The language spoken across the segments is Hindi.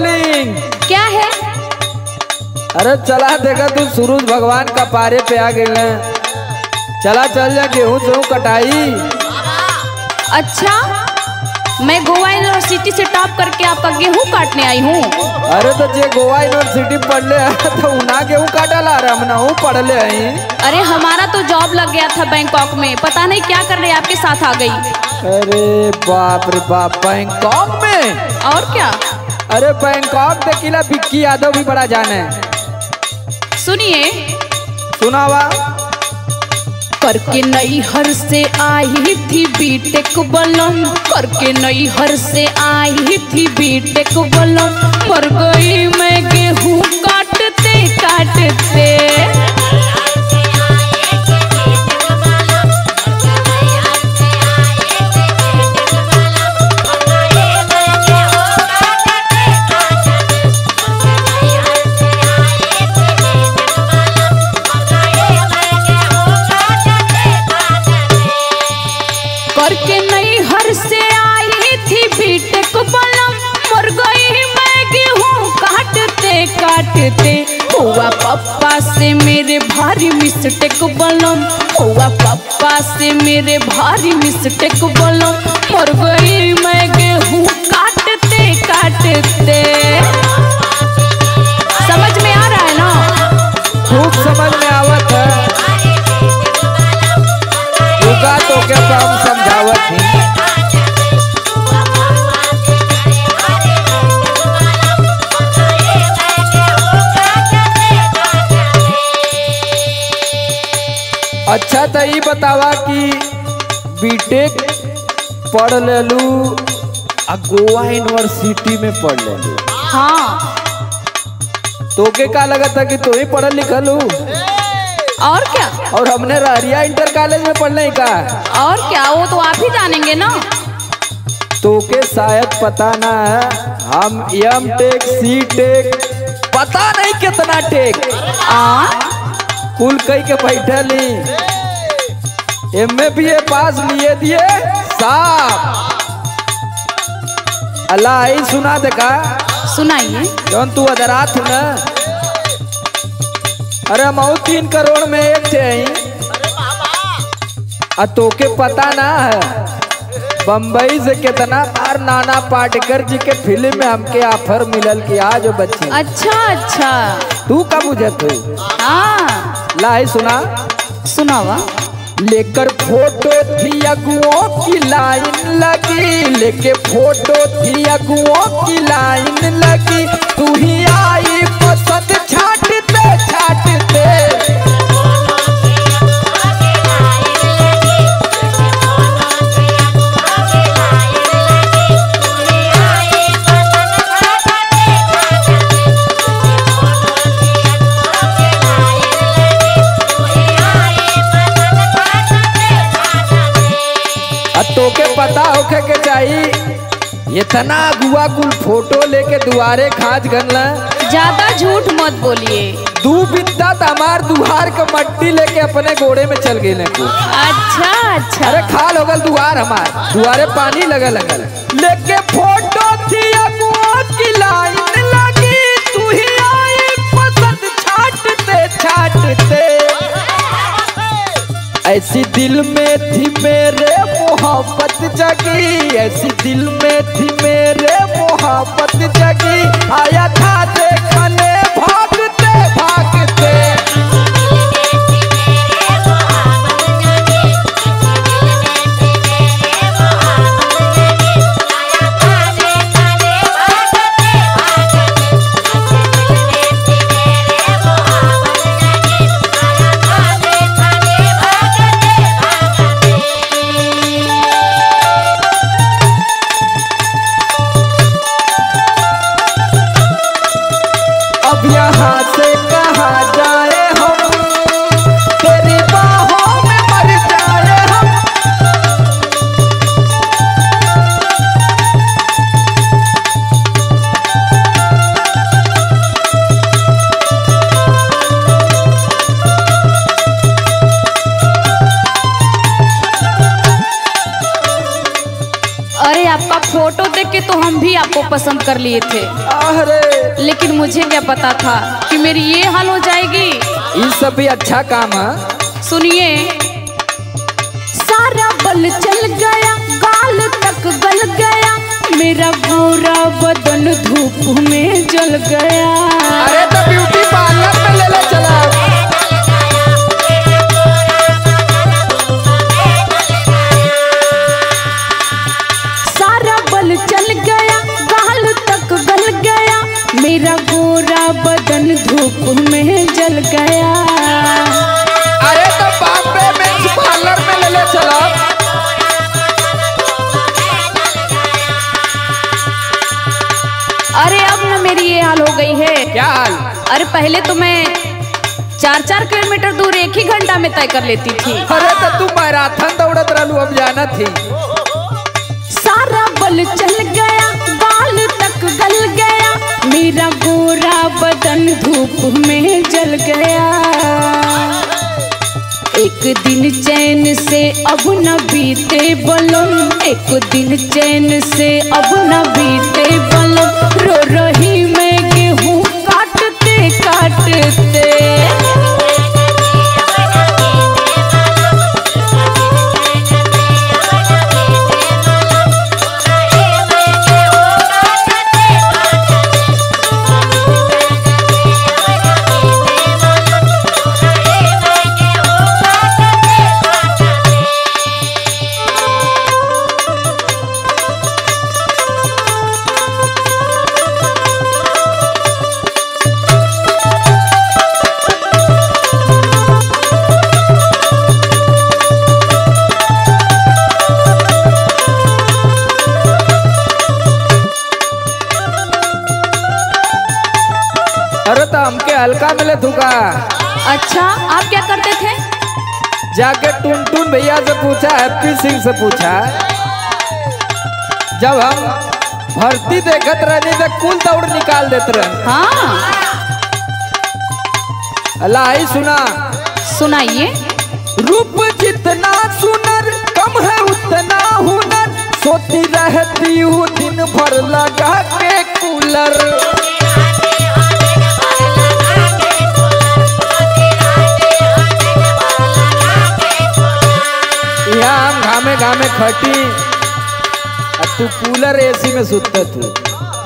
डार्लिंग क्या है? अरे चला देखा तू सूरज भगवान का पारे पे आ गई चला चल जा गेहूँ गेहूँ कटाई। अच्छा मैं गोवा यूनिवर्सिटी से टॉप करके आपका गेहूँ काटने आई हूँ। अरे तो जे गोवा यूनिवर्सिटी पढ़ ले तो उना गेहूँ काटा ला रहा हमना हूँ पढ़ ले आई अरे हमारा तो जॉब लग गया था बैंकॉक में पता नहीं क्या कर रहे आपके साथ आ गई। अरे बाप रे बाप बैंकॉक में? और क्या? अरे बैंकॉक देखिला बिक्की यादव भी बड़ा जाने सुनिए। सुनावा। करके नई हर से आई थी बीटेक बलम करके नई हर से आई थी बीटेक बलम पर गई मैं गेहूँ काटते काटते। काटते। हुआ पप्पा से मेरे भारी मिस्टेक बलम हुआ पप्पा से मेरे भारी मिस्टेक बलम और गई मैं गेहूँ काटते काटते। बीटेक पढ़ लेलू आ गोवा यूनिवर्सिटी में पढ़ लेलू हाँ। तोके का लगा था कि तू ही पढ़ल लिखल हूँ और क्या? और हमने रहरिया इंटर कॉलेज में पढ़ने का? और क्या? वो तो आप ही जानेंगे ना। तोके शायद पता ना है हम एम टेक सी टेक पता नहीं कितना टेक आ कुल कई के बैठली। एम ए बी ए पास लिए दिए साफ़ अल्लाह ही सुना देखा। सुनाइए। जौन तू अदरात ना अरे मऊ तीन करोड़ में एक थे आ तोके पता ना है बम्बई से कितना बार नाना पाटेकर जी के फ़िल्म में हमके ऑफ़र मिलल कि आज बच्चे। अच्छा अच्छा। तू का बुझत हो। हाँ लाई सुना। सुनावा। लेकर फ़ोटो थी अगुओं की लाइन लगी। लेके फ़ोटो थी अगुओं की लाइन लगी। तू ही आई पसंद छाटते छाटते। इतना अगुआ कुल फ़ोटो लेके दुआरे खाज गनला। ज़्यादा झूठ मत बोलिए। दू बित्ता त हमार दुहार के मट्टी लेके अपने घोड़े में चल गए अच्छा अच्छा। अरे खाल हो गल दुआर हमार। दुआरे पानी लगल लगल। लेके फ़ोटो थी की लाइन लगी। तू ही आई पसंद छाटते छाटते। ऐसी दिल में थी मेरे मोहब्बत। जगी ऐसी दिल में थी मेरे मोहब्बत जगी। आया था देखने पसंद कर लिए थे। लेकिन मुझे क्या पता था कि मेरी ये हाल हो जाएगी। ये सब भी अच्छा काम है? सुनिए। सारा बल चल गया गाल तक गल गया। मेरा गोरा बदन धूप में जल गया। अरे तो ब्यूटी पार्लर में ले ले चला। हाल हो गई है। क्या हाल? अरे पहले तो मैं चार चार किलोमीटर दूर एक ही घंटा में तय कर लेती थी। अरे तो तू मैराथन दौड़त रहलू हम जाना थी। सारा बल चल गया बाल तक गल गया मेरा गोरा बदन धूप में जल गया। एक दिन चैन से अब न बीते बलम एक दिन चैन से अब न बीते बलम रो रही हल्का मिले थूका अच्छा आप क्या करते थे? जाके टुन टुन भैया से पूछा हैप्पी सिंह से पूछा। जब हम भर्ती देखत रहनी तो कुल दौड़ निकाल देते रहे। हाँ। ही सुना। सुनाइए। रूप जितना सुनर कम है उतना हुनर। सोती रहती हूँ दिन भर लगा के कूलर। खटी। तू कूलर एसी में सुतत तू।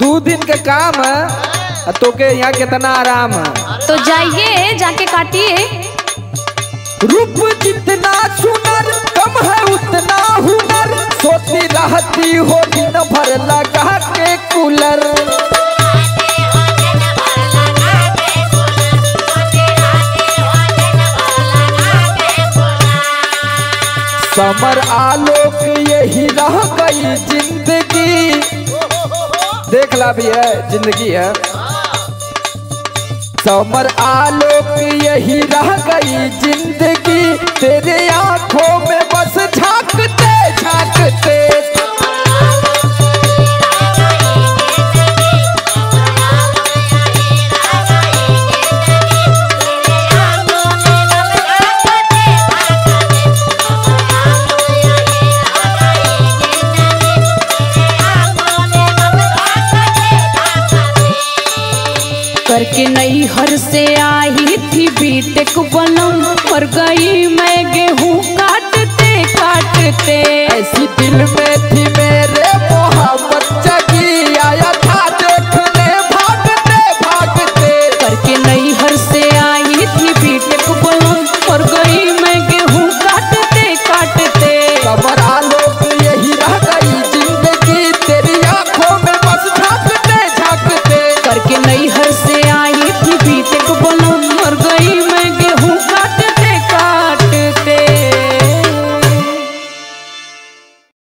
दो दिन के काम है आ तोके यहाँ कितना आराम है। तो जाइए जाके काटिए। रूप जितना सुनर कम है उतना हुनर। सोती रहती हो दिन भर लगा के कूलर। समर आलोक यही रह गई ज़िंदगी। देख ला भी है, ज़िंदगी है। समर आलोक, यही रह गई ज़िंदगी। तेरे आँखों में बस झांकते झांकते। बीटेक बनम और गई मैं गेहूँ काटते काटते। ऐसी दिल में